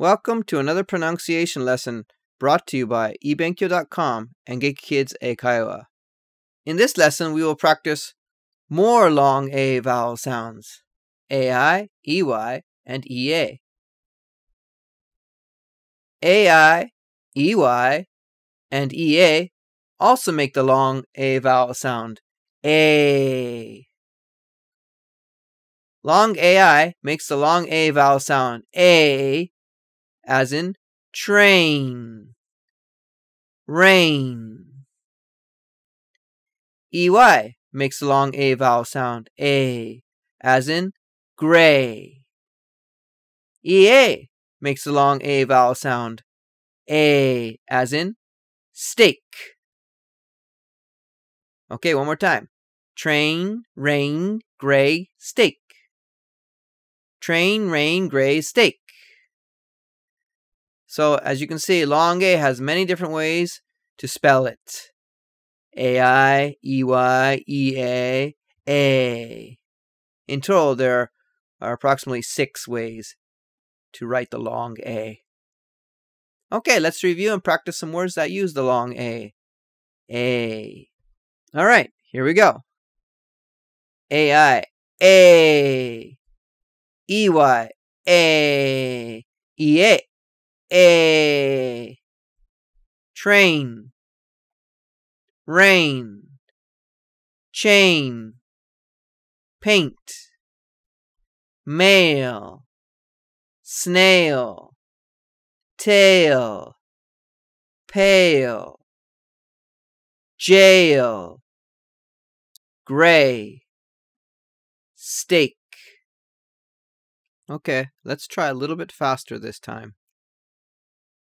Welcome to another pronunciation lesson brought to you by ebenkyou.com and Kids Eikaiwa. In this lesson, we will practice more long A vowel sounds AI, EY, and EA. AI, EY, and EA also make the long A vowel sound A. Long AI makes the long A vowel sound A, as in train, rain. EY makes the long A vowel sound A, as in gray. EA makes a long A vowel sound A, as in steak. Okay, one more time. Train, rain, gray, steak. Train, rain, gray, steak. So as you can see, long A has many different ways to spell it. A-I, E-Y, E-A, A. In total, there are approximately six ways to write the long A. Okay, let's review and practice some words that use the long A. A. All right, here we go. A-I, A. E-Y, A. E-A, A. Train. Rain. Chain. Paint. Mail. Snail. Tail. Pale. Jail. Gray. Steak. Okay, let's try a little bit faster this time.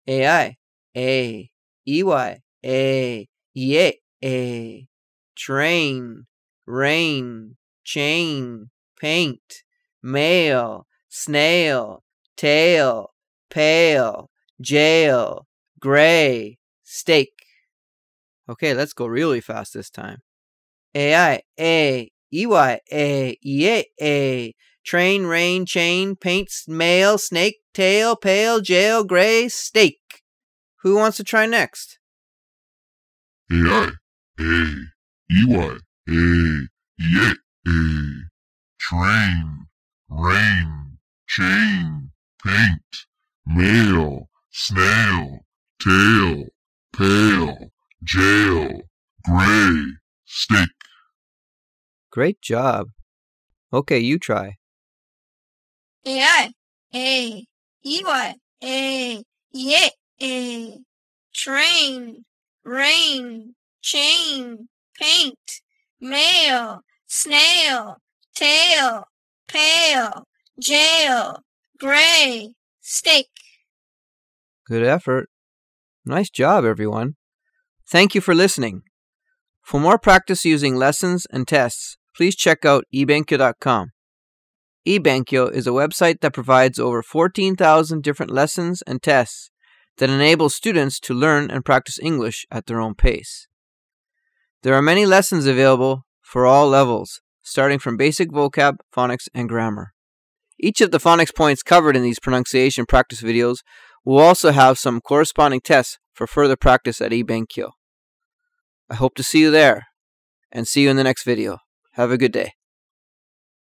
AI, A, EY, A, A, train, rain, chain, paint, mail, snail, tail, pale, jail, gray, steak. Okay, let's go really fast this time. AI, A, EY, A, EA, A, train, rain, chain, paints, mail, snake, tail, pale, jail, gray, steak. Who wants to try next? AI, A, EY, A, E, A, train, rain, chain, paint, mail, snail, tail, pale, jail, gray, steak. Great job. Okay, you try. AI, train, rain, chain, paint, mail, snail, tail, pale, jail, gray, steak. Good effort. Nice job, everyone. Thank you for listening. For more practice using lessons and tests, please check out ebenkyou.com. eBenkyou is a website that provides over 14,000 different lessons and tests that enable students to learn and practice English at their own pace. There are many lessons available for all levels, starting from basic vocab, phonics, and grammar. Each of the phonics points covered in these pronunciation practice videos will also have some corresponding tests for further practice at eBenkyou. I hope to see you there and see you in the next video. Have a good day.